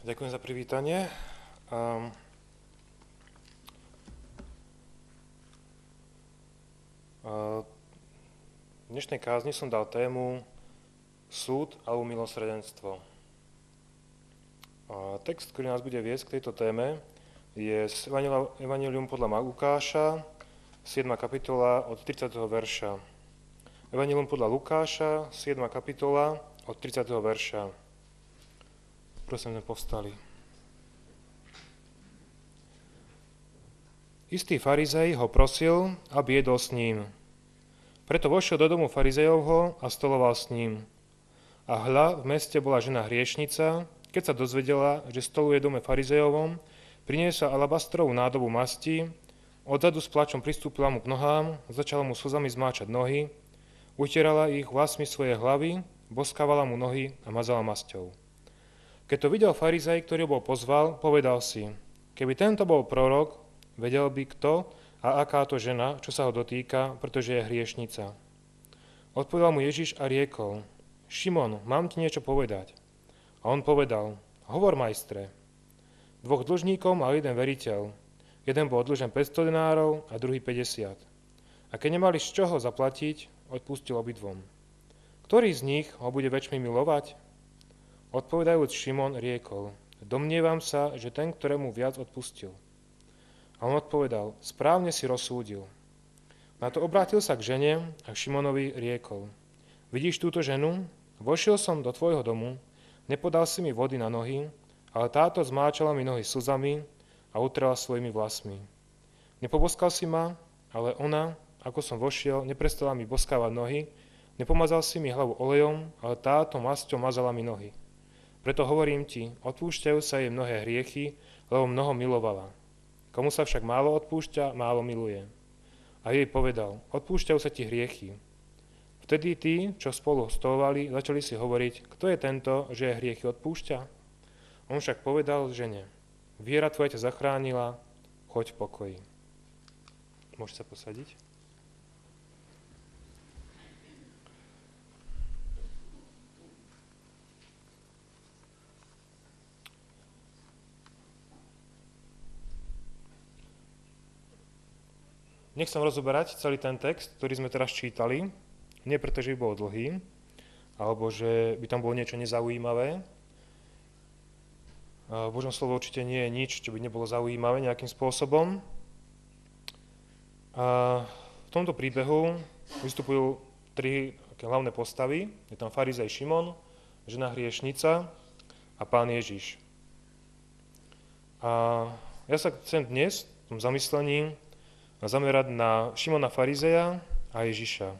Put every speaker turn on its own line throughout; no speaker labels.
Ďakujem za privítanie. Um, uh, v dnešnej kázni som dal tému súd alebo milosredenstvo. A text, ktorý nás bude viesť k tejto téme, je z Evangelium podľa Lukáša, 7. kapitola od 30. verša. Evangelium podľa Lukáša, 7. kapitola od 30. verša. Prosím, sme povstali. Istý farizej ho prosil, aby jedol s ním. Preto vošiel do domu farizejovho a stoloval s ním. A hľa, v meste bola žena hriešnica, keď sa dozvedela, že stoluje dome farizejovom, priniesla alabastrovú nádobu masti, odzadu s plačom pristúpila mu k nohám, začala mu slzami zmáčať nohy, utierala ich vlasmi svojej hlavy, boskávala mu nohy a mazala masťou. Keď to videl farizej, ktorý bol pozval, povedal si, keby tento bol prorok, vedel by kto a aká to žena, čo sa ho dotýka, pretože je hriešnica. Odpovedal mu Ježiš a riekol, Šimon, mám ti niečo povedať. A on povedal, hovor majstre. Dvoch dlžníkov mal jeden veriteľ. Jeden bol dlžen 500 denárov a druhý 50. A keď nemali z čoho zaplatiť, odpustil obidvom. Ktorý z nich ho bude väčšmi milovať? Odpovedajúc Šimon riekol, domnievam sa, že ten, ktorému viac odpustil. A on odpovedal, správne si rozsúdil. Na to obrátil sa k žene a Šimonovi riekol, vidíš túto ženu? Vošiel som do tvojho domu, nepodal si mi vody na nohy, ale táto zmáčala mi nohy slzami a utrela svojimi vlasmi. Nepoboskal si ma, ale ona, ako som vošiel, neprestala mi boskávať nohy, nepomazal si mi hlavu olejom, ale táto masťou mazala mi nohy. Preto hovorím ti, odpúšťajú sa jej mnohé hriechy, lebo mnoho milovala. Komu sa však málo odpúšťa, málo miluje. A jej povedal, odpúšťajú sa ti hriechy. Vtedy tí, čo spolu stolovali, začali si hovoriť, kto je tento, že je hriechy odpúšťa? On však povedal žene, viera tvoja ťa zachránila, choď v pokoji. Môžete sa posadiť? Nechcem rozoberať celý ten text, ktorý sme teraz čítali, nie preto, že by bol dlhý, alebo že by tam bolo niečo nezaujímavé. V Božom slovo určite nie je nič, čo by nebolo zaujímavé nejakým spôsobom. A v tomto príbehu vystupujú tri hlavné postavy. Je tam farizej Šimon, žena hriešnica a pán Ježiš. A ja sa chcem dnes v tom zamyslení zamerať na Šimona Farizeja a Ježiša.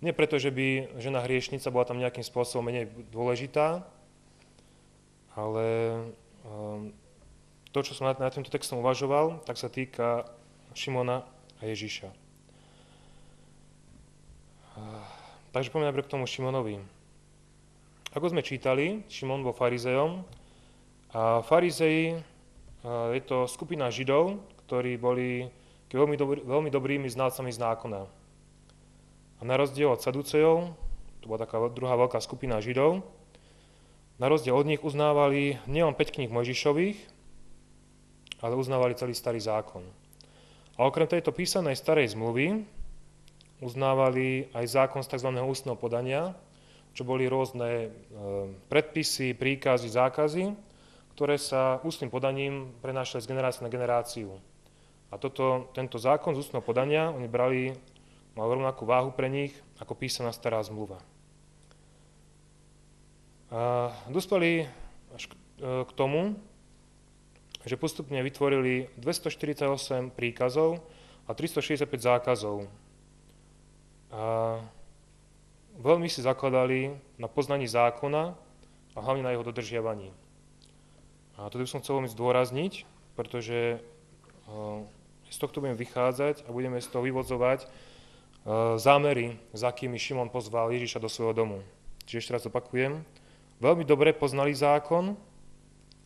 Nie preto, že by žena hriešnica bola tam nejakým spôsobom menej dôležitá, ale ehm, to, čo som nad, týmto textom uvažoval, tak sa týka Šimona a Ježiša. Takže poďme najprv k tomu Šimonovi. Ako sme čítali, Šimon bol farizejom a farizeji je to skupina židov, ktorí boli veľmi, dobrý, veľmi dobrými znalcami zákona. A na rozdiel od Saducejov, to bola taká druhá veľká skupina Židov, na rozdiel od nich uznávali nielen 5 kníh Mojžišových, ale uznávali celý starý zákon. A okrem tejto písanej starej zmluvy uznávali aj zákon z tzv. ústneho podania, čo boli rôzne e, predpisy, príkazy, zákazy, ktoré sa ústnym podaním prenášali z generácie na generáciu. A toto, tento zákon z ústneho podania oni brali, mal rovnakú váhu pre nich ako písaná stará zmluva. A dospeli až k, e, k tomu, že postupne vytvorili 248 príkazov a 365 zákazov. A veľmi si zakladali na poznaní zákona a hlavne na jeho dodržiavaní. A to by som chcel veľmi zdôrazniť, pretože e, z tohto budeme vychádzať a budeme z toho vyvodzovať e, zámery, za akými Šimon pozval Ježiša do svojho domu. Čiže ešte raz opakujem, veľmi dobre poznali zákon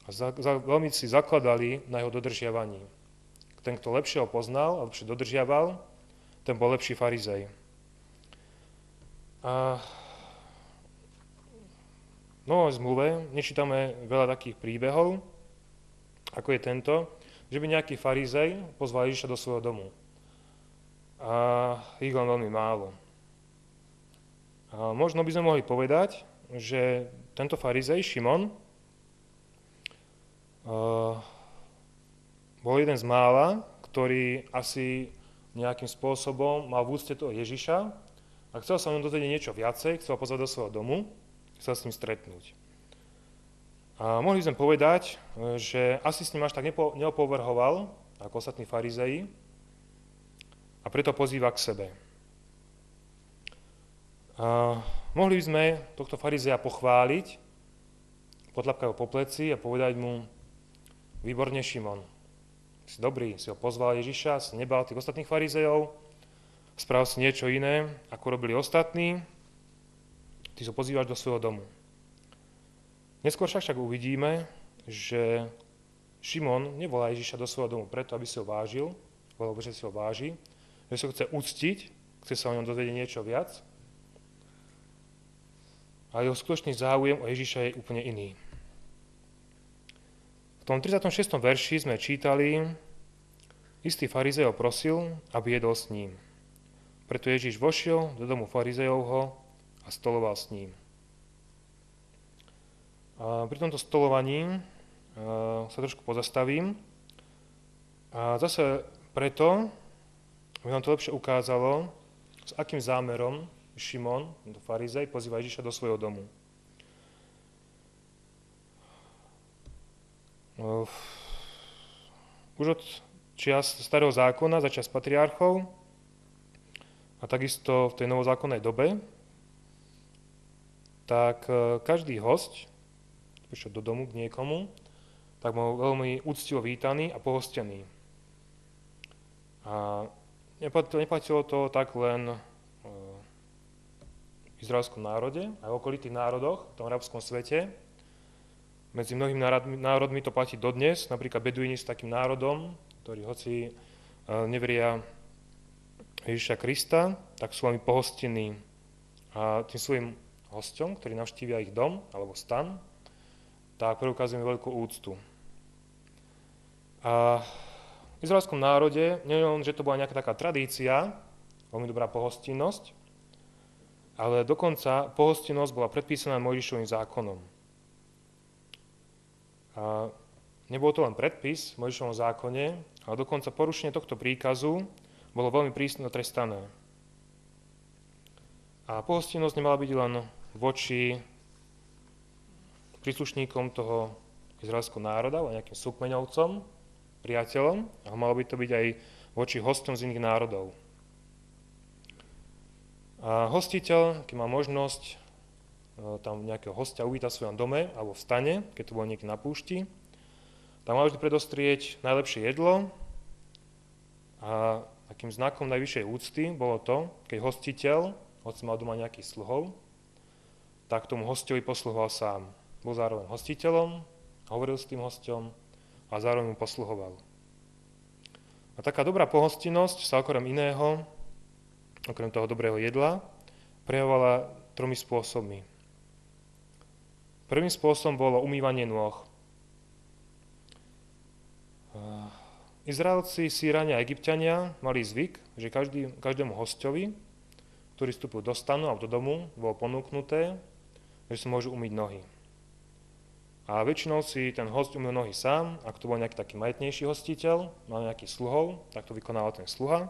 a za, za, veľmi si zakladali na jeho dodržiavaní. Ten, kto lepšie ho poznal a lepšie dodržiaval, ten bol lepší farizej. A novej zmluve nečítame veľa takých príbehov, ako je tento, že by nejaký farizej pozval Ježiša do svojho domu. A ich len veľmi málo. A možno by sme mohli povedať, že tento farizej, Šimon, bol jeden z mála, ktorý asi nejakým spôsobom mal v úcte toho Ježiša a chcel sa o ňom dozvedieť niečo viacej, chcel pozvať do svojho domu, chcel s ním stretnúť. A mohli sme povedať, že asi s ním až tak nepo, neopovrhoval, ako ostatní farizeji, a preto pozýva k sebe. A mohli sme tohto farizeja pochváliť, potlapkať ho po pleci a povedať mu, výborne Šimon, si dobrý, si ho pozval Ježiša, si nebal tých ostatných farizejov, spravil si niečo iné, ako robili ostatní, ty sa pozývaš do svojho domu. Neskôr však, však uvidíme, že Šimon nevolá Ježiša do svojho domu preto, aby si ho vážil, lebo že si ho váži, že si ho chce uctiť, chce sa o ňom dozvedieť niečo viac, ale jeho skutočný záujem o Ježiša je úplne iný tom 36. verši sme čítali, istý farizej ho prosil, aby jedol s ním. Preto Ježiš vošiel do domu farizejovho a stoloval s ním. Pri tomto stolovaní sa trošku pozastavím. A zase preto, aby nám to lepšie ukázalo, s akým zámerom Šimon, to farizej, pozýva Ježiša do svojho domu. už od čias starého zákona, za čas patriarchov a takisto v tej novozákonnej dobe, tak e, každý host, prišiel do domu k niekomu, tak bol veľmi úctivo vítaný a pohostený. A neplatilo to tak len e, v izraelskom národe, aj v okolitých národoch, v tom arabskom svete, medzi mnohými národmi to platí dodnes, napríklad Beduíni s takým národom, ktorí hoci e, neveria Ježiša Krista, tak sú veľmi pohostinní. A tým svojim hostom, ktorí navštívia ich dom alebo stan, tak preukazujeme veľkú úctu. A v izraelskom národe, neviem, že to bola nejaká taká tradícia, veľmi dobrá pohostinnosť, ale dokonca pohostinnosť bola predpísaná Mojžišovým zákonom. A nebol to len predpis v Mojžišovom zákone, ale dokonca porušenie tohto príkazu bolo veľmi prísne trestané. A pohostinnosť nemala byť len voči príslušníkom toho izraelského národa, ale nejakým súkmeňovcom, priateľom, ale malo by to byť aj voči hostom z iných národov. A hostiteľ, keď má možnosť E, tam nejakého hostia uvíta v svojom dome alebo v stane, keď to bolo niekde na púšti, tam mal vždy predostrieť najlepšie jedlo a takým znakom najvyššej úcty bolo to, keď hostiteľ, hoci mal doma nejakých sluhov, tak tomu hostovi posluhoval sám. Bol zároveň hostiteľom, hovoril s tým hostom a zároveň mu posluhoval. A taká dobrá pohostinnosť sa okrem iného, okrem toho dobrého jedla, prejavovala tromi spôsobmi. Prvým spôsobom bolo umývanie nôh. Izraelci, Sýrania a Egyptiania mali zvyk, že každý, každému hostovi, ktorý vstúpil do stanu alebo do domu, bolo ponúknuté, že si môžu umyť nohy. A väčšinou si ten host umil nohy sám, ak to bol nejaký taký majetnejší hostiteľ, mal nejaký sluhov, tak to vykonával ten sluha.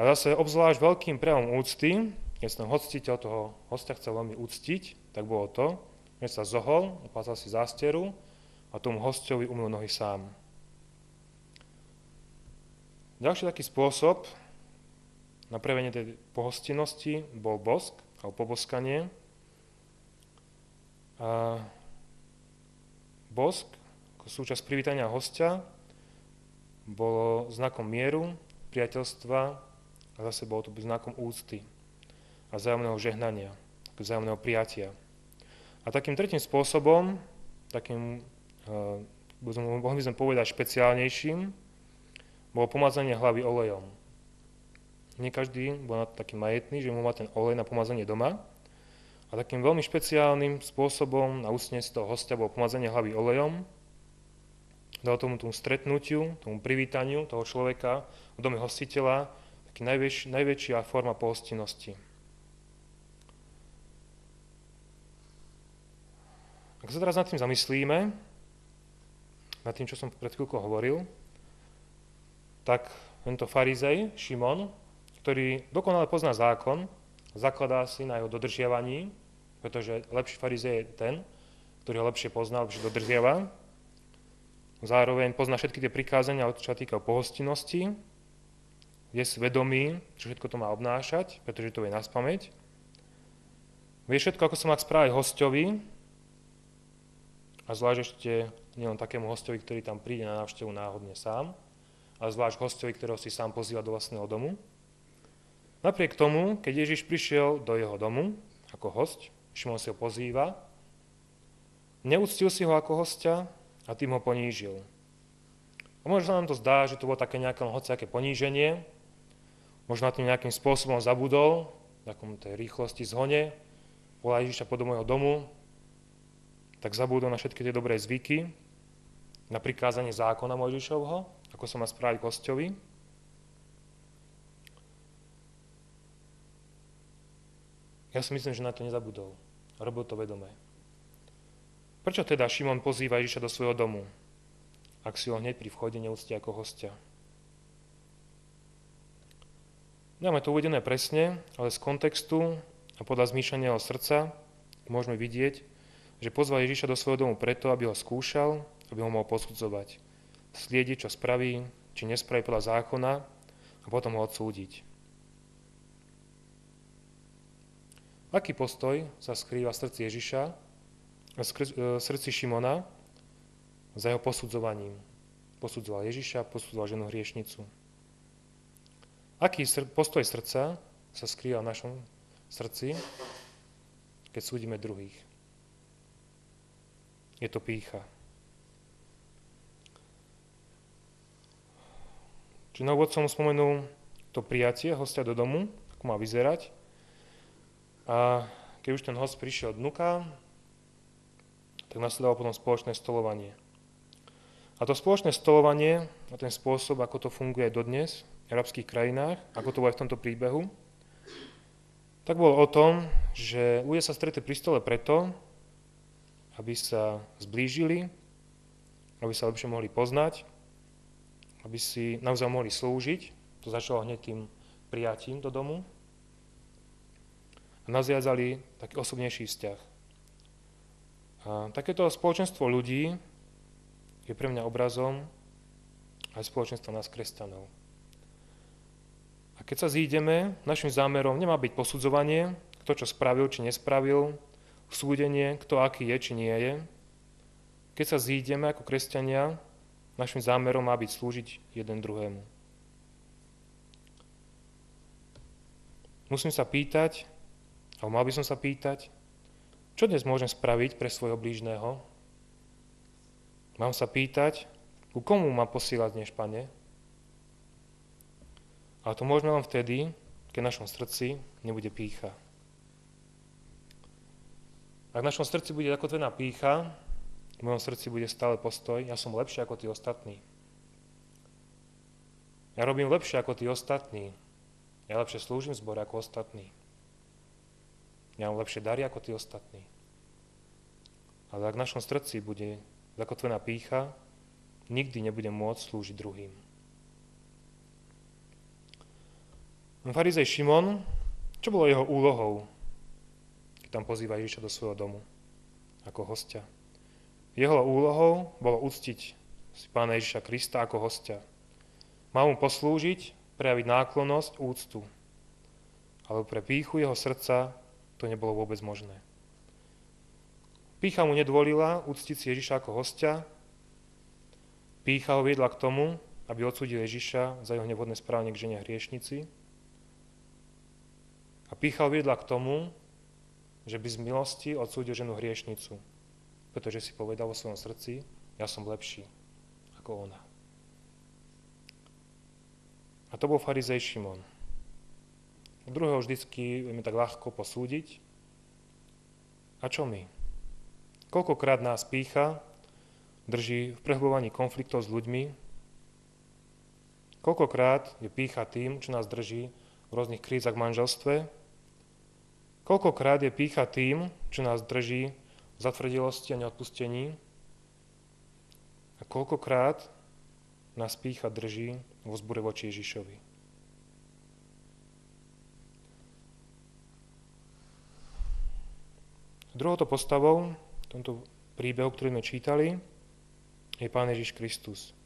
A zase obzvlášť veľkým prejavom úcty, keď ten hostiteľ toho hostia chcel veľmi úctiť, tak bolo to, že sa zohol, opázal si zásteru a tomu hostovi umil nohy sám. Ďalší taký spôsob na prevenie tej pohostinnosti bol bosk, alebo poboskanie. A bosk, ako súčasť privítania hostia, bolo znakom mieru, priateľstva a zase bolo to znakom úcty a vzájomného žehnania vzájomného prijatia. A takým tretím spôsobom, takým, uh, mohli by sme povedať špeciálnejším, bolo pomazanie hlavy olejom. Nie každý bol na to taký majetný, že mu má ten olej na pomazanie doma. A takým veľmi špeciálnym spôsobom na ústne z toho hostia bolo pomazanie hlavy olejom. Dal tomu tomu stretnutiu, tomu privítaniu toho človeka v dome hostiteľa taký najväč, najväčšia forma pohostinnosti. Ak sa teraz nad tým zamyslíme, nad tým, čo som pred chvíľkou hovoril, tak tento farizej, Šimon, ktorý dokonale pozná zákon, zakladá si na jeho dodržiavaní, pretože lepší farizej je ten, ktorý ho lepšie pozná, lepšie dodržiava. Zároveň pozná všetky tie prikázania, čo sa týka pohostinnosti, je svedomý, čo všetko to má obnášať, pretože to je na spameť. Vie všetko, ako sa má správať hostovi, a zvlášť ešte nielen takému hostovi, ktorý tam príde na návštevu náhodne sám, ale zvlášť hostovi, ktorého si sám pozýva do vlastného domu. Napriek tomu, keď Ježiš prišiel do jeho domu ako host, Šimon si ho pozýva, neúctil si ho ako hostia a tým ho ponížil. A možno nám to zdá, že to bolo také nejaké hociaké poníženie, možno na tým nejakým spôsobom zabudol, v takom tej rýchlosti zhone, volá Ježiša po do môjho domu, tak zabudol na všetky tie dobré zvyky, na prikázanie zákona Mojžišovho, ako sa má správiť kostovi. Ja si myslím, že na to nezabudol. Robil to vedomé. Prečo teda Šimon pozýva Ježiša do svojho domu, ak si ho hneď pri vchode neúcti ako hostia? Nemáme to uvedené presne, ale z kontextu a podľa zmýšľania jeho srdca môžeme vidieť, že pozval Ježiša do svojho domu preto, aby ho skúšal, aby ho mohol posudzovať. Sliediť, čo spraví, či nespraví podľa zákona a potom ho odsúdiť. Aký postoj sa skrýva v srdci Ježiša, v srdci Šimona za jeho posudzovaním? Posudzoval Ježiša, posudzoval ženu hriešnicu. Aký postoj srdca sa skrýva v našom srdci, keď súdime druhých? Je to pícha. Či na úvod som spomenul to prijatie hostia do domu, ako má vyzerať. A keď už ten host prišiel dnuka, tak nasledovalo potom spoločné stolovanie. A to spoločné stolovanie a ten spôsob, ako to funguje dodnes v arabských krajinách, ako to bude v tomto príbehu, tak bolo o tom, že ľudia sa stretli pri stole preto, aby sa zblížili, aby sa lepšie mohli poznať, aby si naozaj mohli slúžiť. To začalo hneď tým prijatím do domu. Nazviazali taký osobnejší vzťah. A takéto spoločenstvo ľudí je pre mňa obrazom aj spoločenstva nás kresťanov. A keď sa zídeme, našim zámerom nemá byť posudzovanie, kto čo spravil či nespravil, súdenie, kto aký je, či nie je. Keď sa zídeme ako kresťania, našim zámerom má byť slúžiť jeden druhému. Musím sa pýtať, alebo mal by som sa pýtať, čo dnes môžem spraviť pre svojho blížneho? Mám sa pýtať, ku komu mám posílať dnes, pane? A to môžeme len vtedy, keď v našom srdci nebude pícha. Ak v našom srdci bude zakotvená pícha, v mojom srdci bude stále postoj, ja som lepší ako tí ostatní. Ja robím lepšie ako tí ostatní. Ja lepšie slúžim zbor ako ostatní. Ja mám lepšie dary ako tí ostatní. Ale ak v našom srdci bude zakotvená pícha, nikdy nebudem môcť slúžiť druhým. Farizej Šimon, čo bolo jeho úlohou tam pozýva Ježiša do svojho domu ako hostia. Jeho úlohou bolo uctiť si pána Ježiša Krista ako hostia. Mal mu poslúžiť, prejaviť náklonnosť, úctu. Ale pre píchu jeho srdca to nebolo vôbec možné. Pícha mu nedvolila uctiť si Ježiša ako hostia. Pícha ho viedla k tomu, aby odsúdil Ježiša za jeho nevhodné správanie k žene hriešnici. A pícha ho viedla k tomu, že by z milosti odsúdil ženu hriešnicu, pretože si povedal vo svojom srdci, ja som lepší ako ona. A to bol farizej Šimon. Druhého vždycky vieme tak ľahko posúdiť, A čo my? Koľkokrát nás pícha, drží v prehlbovaní konfliktov s ľuďmi? Koľkokrát je pícha tým, čo nás drží v rôznych krízach v manželstve? Koľkokrát je pícha tým, čo nás drží v zatvrdilosti a neodpustení? A koľkokrát nás pícha drží vo zbure voči Ježišovi? Druhouto postavou v tomto príbehu, ktorý sme čítali, je Pán Ježiš Kristus.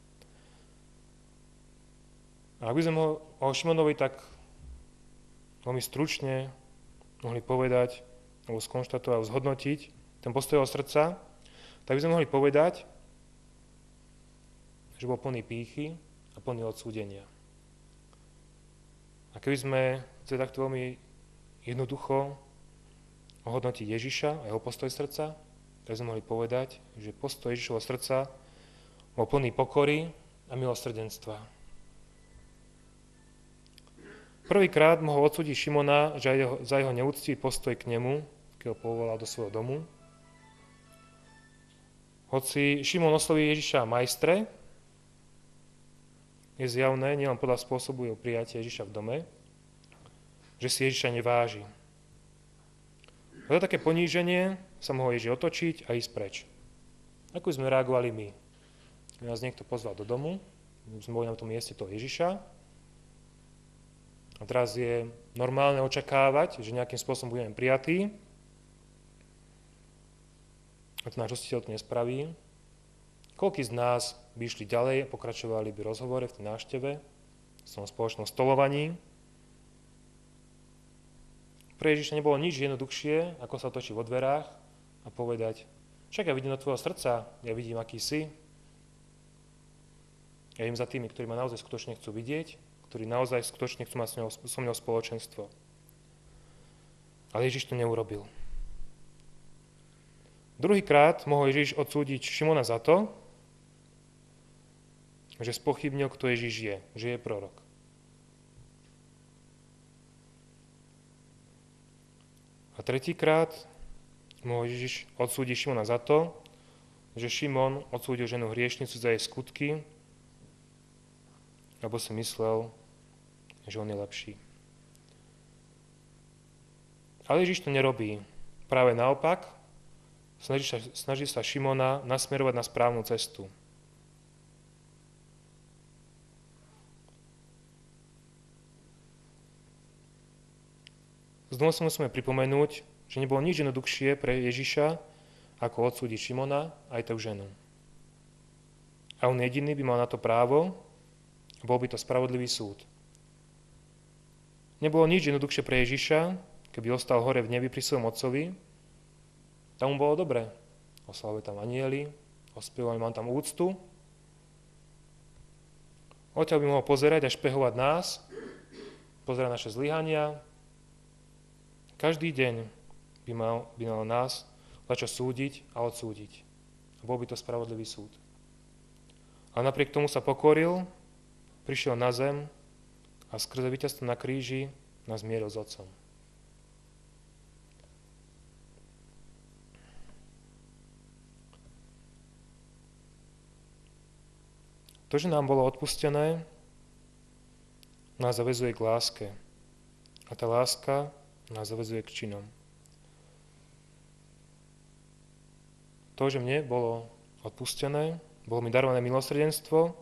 A ak by sme ho o Šimonovi tak veľmi stručne mohli povedať, alebo skonštatovať, zhodnotiť ten postoj jeho srdca, tak by sme mohli povedať, že bol plný pýchy a plný odsúdenia. A keby sme teda takto veľmi jednoducho ohodnotiť Ježiša a jeho postoj srdca, tak sme mohli povedať, že postoj Ježišovho srdca bol plný pokory a milosrdenstva. Prvýkrát mohol odsúdiť Šimona že jeho, za jeho neúctivý postoj k nemu, keď ho povolal do svojho domu. Hoci Šimon osloví Ježiša majstre, je zjavné, nielen podľa spôsobu jeho prijatia Ježiša v dome, že si Ježiša neváži. Za také poníženie sa mohol Ježiš otočiť a ísť preč. Ako sme reagovali my? Keď nás niekto pozval do domu, sme boli na tom mieste toho Ježiša, a teraz je normálne očakávať, že nejakým spôsobom budeme prijatí, a to náš hostiteľ to nespraví. Koľký z nás by išli ďalej a pokračovali by rozhovore v tej návšteve, v tom spoločnom stolovaní, pre Ježiša nebolo nič jednoduchšie, ako sa točiť vo dverách a povedať, však ja vidím do tvojho srdca, ja vidím, aký si. Ja idem za tými, ktorí ma naozaj skutočne chcú vidieť, ktorí naozaj skutočne chcú mať so mnou spoločenstvo. Ale Ježiš to neurobil. Druhýkrát mohol Ježiš odsúdiť Šimona za to, že spochybnil, kto Ježiš je, že je prorok. Tretíkrát mohol Ježiš odsúdiť Šimona za to, že Šimon odsúdil ženu hriešnicu za jej skutky, lebo si myslel, že on je lepší. Ale Ježiš to nerobí. Práve naopak, snaží sa, snaží sa Šimona nasmerovať na správnu cestu. Znovu si musíme pripomenúť, že nebolo nič jednoduchšie pre Ježiša, ako odsúdiť Šimona aj tú ženu. A on jediný by mal na to právo, bol by to spravodlivý súd. Nebolo nič jednoduchšie pre Ježiša, keby ostal hore v nebi pri svojom otcovi, tam mu bolo dobre. Oslavuje tam anieli, ospievali mám tam úctu. Odtiaľ by mohol pozerať a špehovať nás, pozerať naše zlyhania, každý deň by mal, by mal nás začať súdiť a odsúdiť. A bol by to spravodlivý súd. A napriek tomu sa pokoril, prišiel na zem a skrze víťazstvo na kríži nás mieril s Otcom. To, že nám bolo odpustené, nás zavezuje k láske. A tá láska nás zavezuje k činom. To, že mne bolo odpustené, bolo mi darované milosrdenstvo,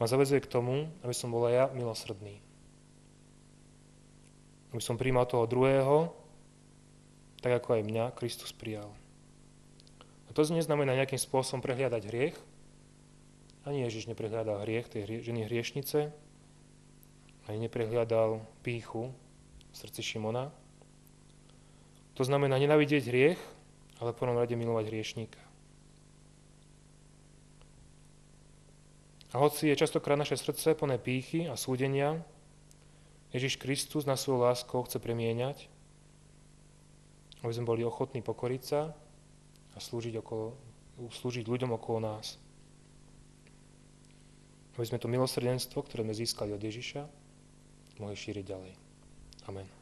ma zavezuje k tomu, aby som bol aj ja milosrdný. Aby som príjmal toho druhého, tak ako aj mňa Kristus prijal. A to neznamená nejakým spôsobom prehliadať hriech. Ani Ježiš neprehliadal hriech tej ženy hriešnice, ani neprehliadal píchu srdci Šimona. To znamená nenavidieť hriech, ale v prvom rade milovať hriešníka. A hoci je častokrát naše srdce plné pýchy a súdenia, Ježiš Kristus na svoju lásku chce premieňať, aby sme boli ochotní pokoriť sa a slúžiť, okolo, slúžiť ľuďom okolo nás. Aby sme to milosrdenstvo, ktoré sme získali od Ježiša, mohli šíriť ďalej. Amen.